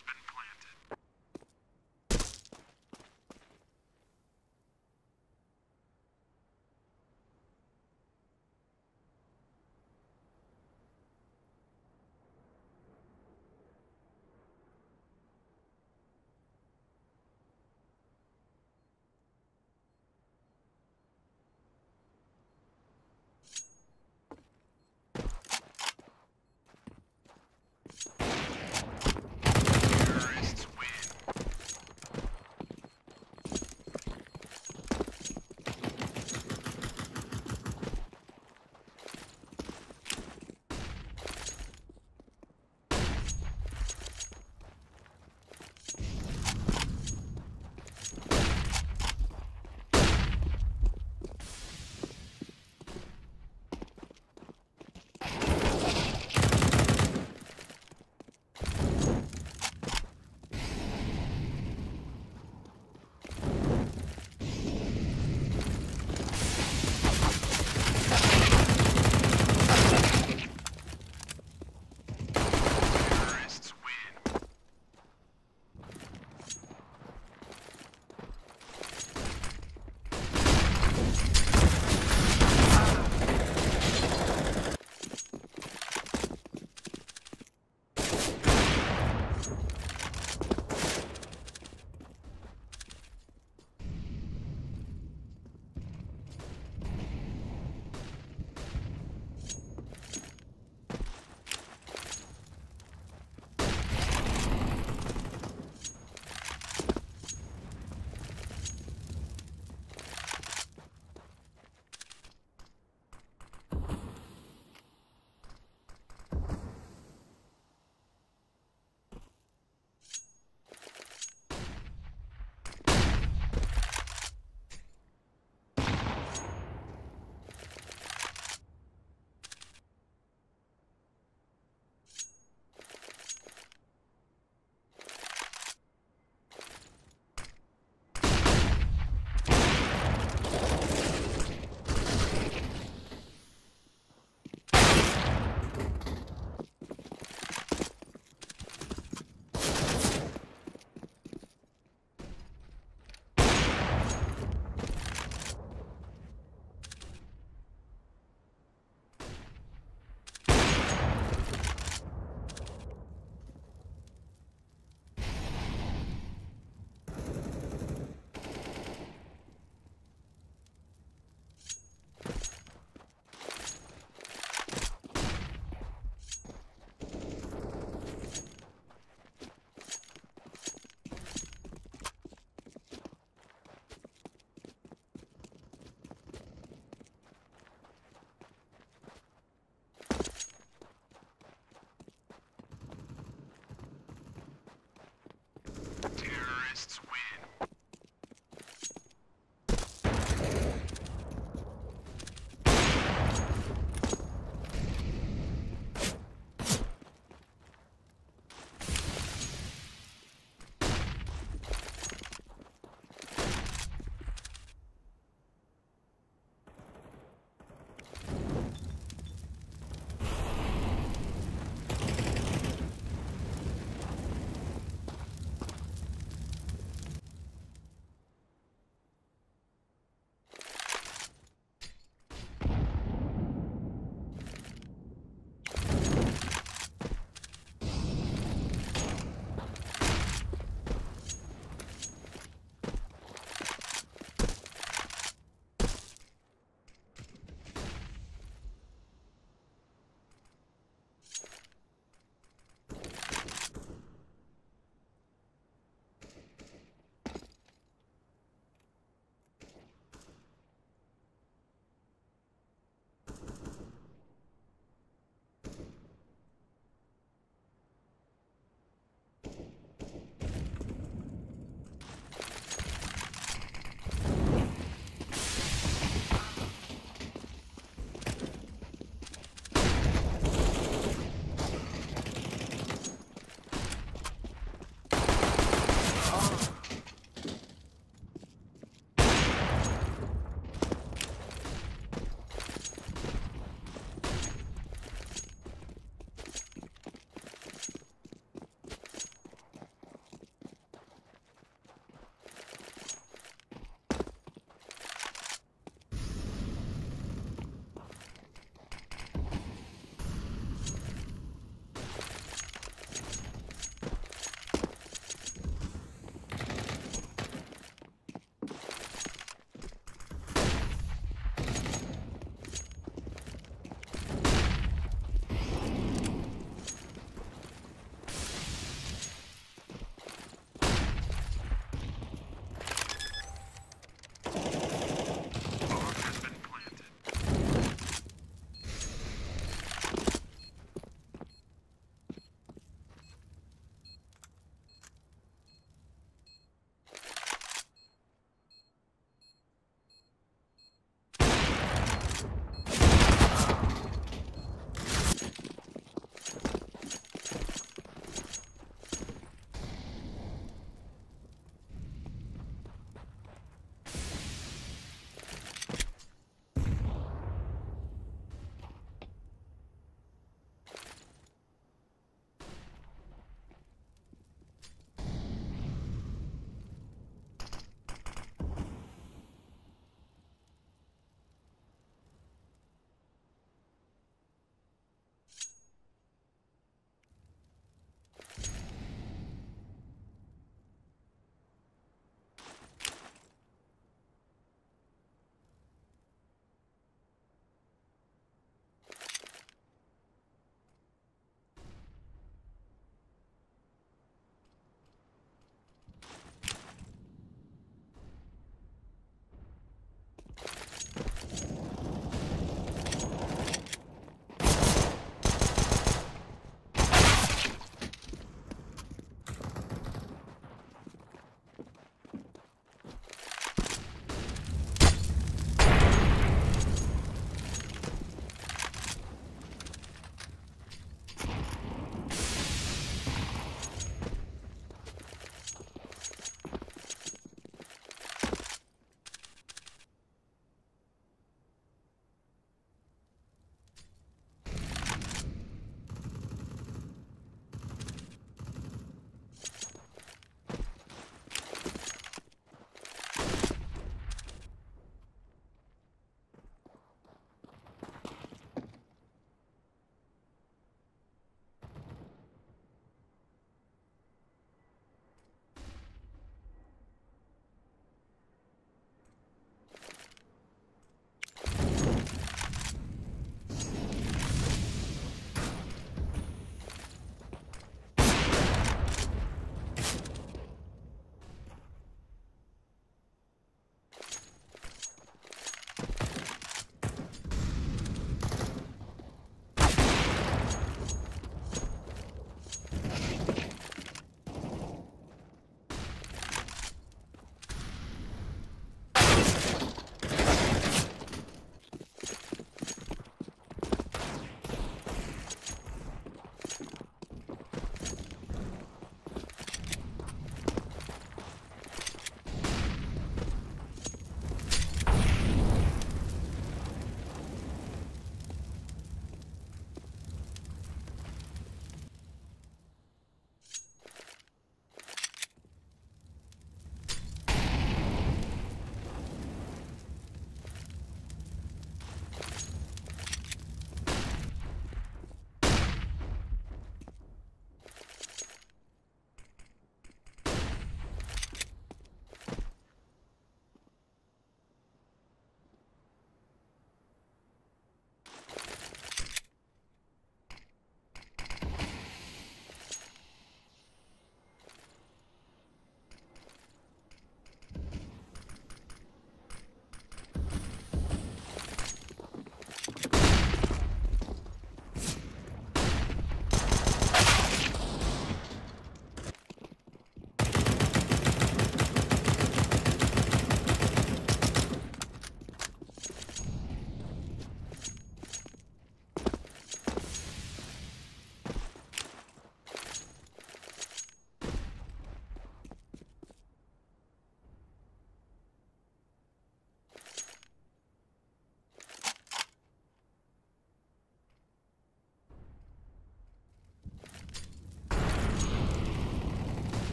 has been